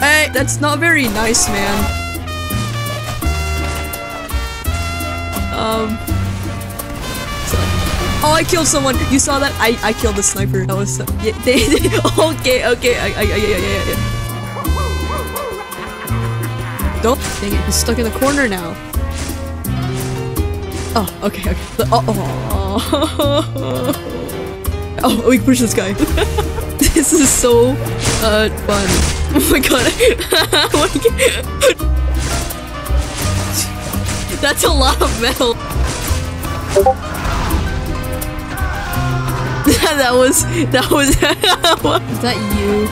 Hey, that's not very nice, man. Um. so- oh, I killed someone. You saw that? I I killed the sniper. That was so, yeah. They, they, okay, okay. I, I, yeah, yeah, yeah, yeah. Don't. Dang it! He's stuck in the corner now. Oh, okay, okay. Oh, oh. oh, we push this guy. this is so uh fun. Oh my god. That's a lot of metal. that was that was Is that you?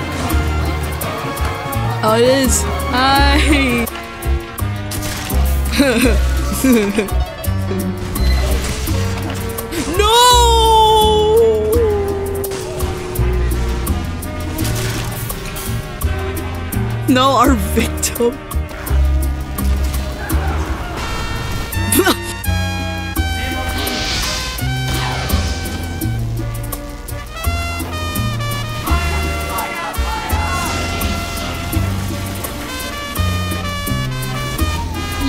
Oh it is. Hi. No! No, our victim.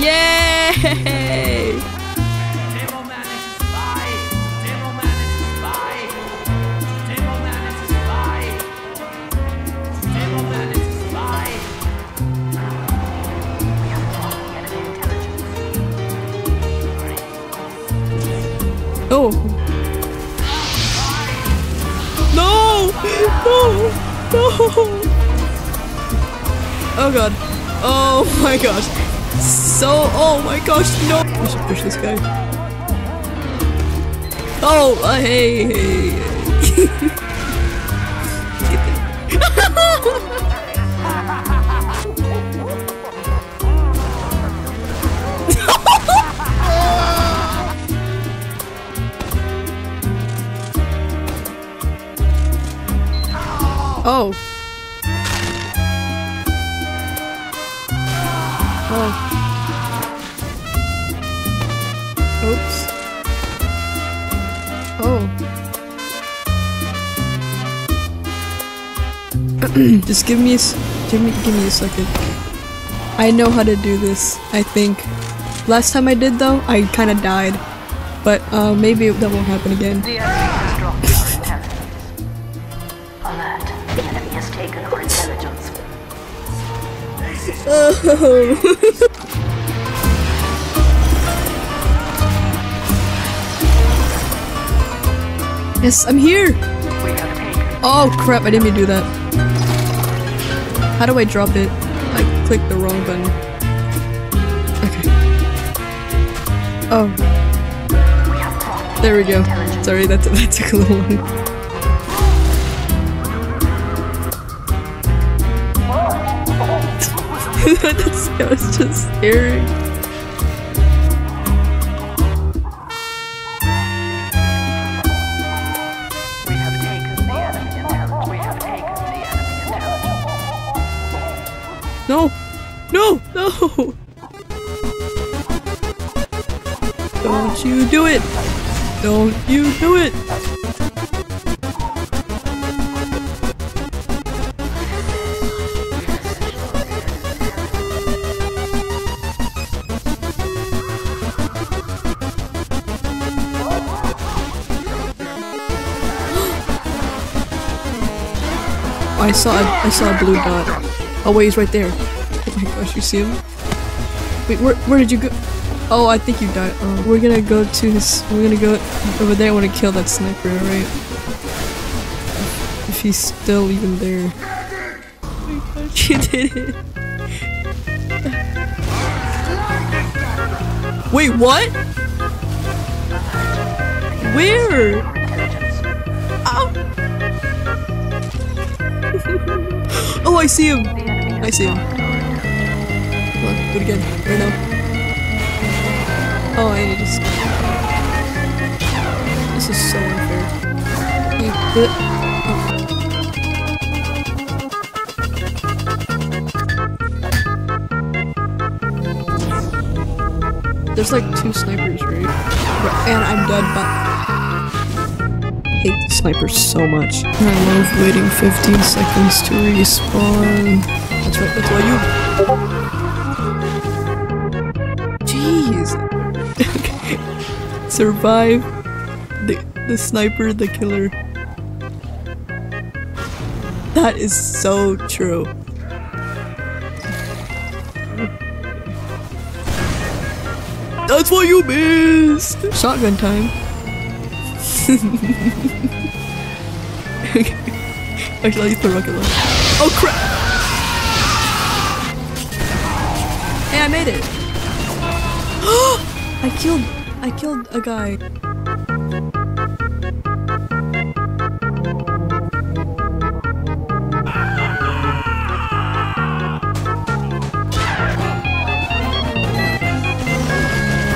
Yay! Oh god. Oh my gosh. So, oh my gosh, no! I should push this guy. Oh, uh, hey, hey, hey. Oh. Oh. Oops. Oh. Just give me a give me give me a second. I know how to do this. I think. Last time I did though, I kind of died. But uh, maybe that won't happen again. The Oh. Yes, I'm here. Oh crap, I didn't mean to do that. How do I drop it? I clicked the wrong button. Okay. Oh, there we go. Sorry, that, that took a little long. I was just staring. No! No! No! Don't you do it! Don't you do it! I saw a, I saw a blue dot. Oh wait, he's right there. Oh my gosh, you see him? Wait, where where did you go? Oh, I think you died. Oh, we're gonna go to his. We're gonna go over there. I want to kill that sniper, right? If he's still even there. Oh my gosh, you did it. Wait, what? Where? Oh, I see him. I see him. Come on, do it again. Right now. Oh, I need to. s- This is so unfair. You. There's like two snipers? Right, And I'm dead, but Snipers so much. I love waiting 15 seconds to respawn. That's right, that's why you. Jeez. okay. Survive the the sniper, the killer. That is so true. That's why you missed! Shotgun time. okay. Actually, I'll use the rocket launcher. Oh crap! Hey, I made it! I killed- I killed a guy.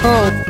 Oh.